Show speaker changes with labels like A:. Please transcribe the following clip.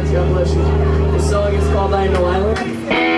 A: bless. God bless you. The song is called I Know Island.